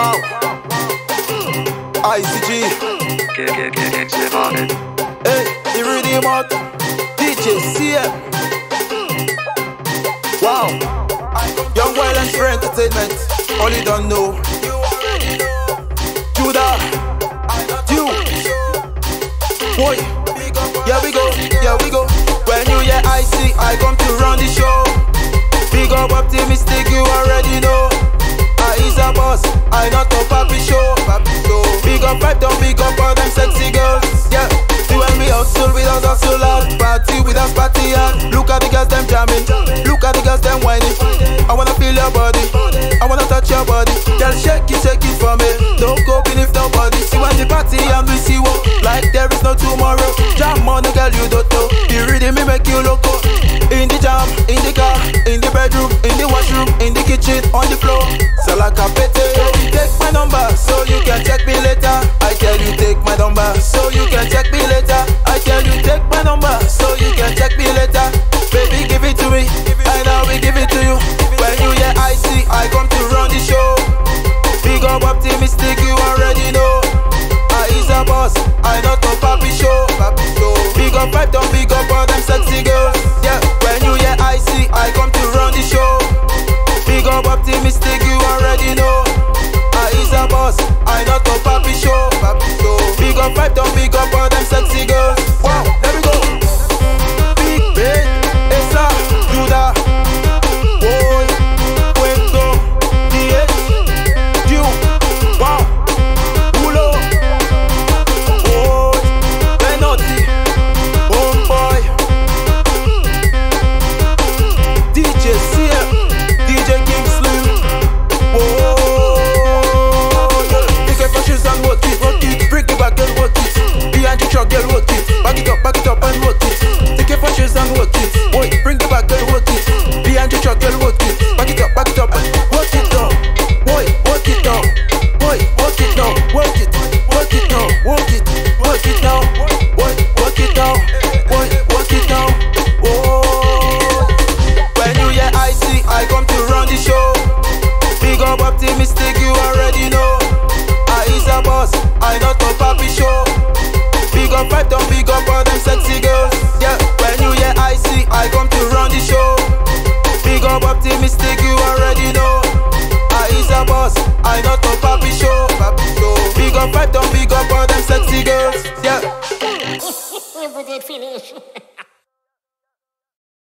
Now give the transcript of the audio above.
Wow. ICG. Hey, the rhythm out. DJ CM. Wow. Young Violence for entertainment. Only don't know. Judah. You. Boy. Here we go. Here we go. When you hear Icey, I come to run the show. Big up Optimistique, I not a papi show. Papi show. Big up vibe, don't big up all them sexy girls. Yeah, see when we hustle with us hustle hard, party with us party hard. Look at the girls them jamming, look at the girls them whining. I wanna feel your body, I wanna touch your body. Girl shake it, shake check me later. I tell you, take my number so you can check me later. Baby, give it to me, and I will give it to you. When you hear Icey, I come to run the show. Big up Optimistique, you already know. I is a boss, I not a papi show. Show. Big up, I don't big up all them sexy girls. Yeah, when you hear Icey, I come to run the show. Big up Optimistique, you already know. I is a boss, I not to papi show. Show. Big up, I don't big sexy girl. Get your girl, work it. Back it up, back it up and work it. Take your punches and work it. Boy, bring the back, girl, work it. Behind your girl, work it. Back it up, back it up and work it down. Boy, work it down. Boy, work it down. Work it, work it down. Work it, work it down. Boy, work it down. Boy, work it down. Oh. When you hear Icey, I come to run the show. Big up Optimistique, you already know. I is a boss, I not a.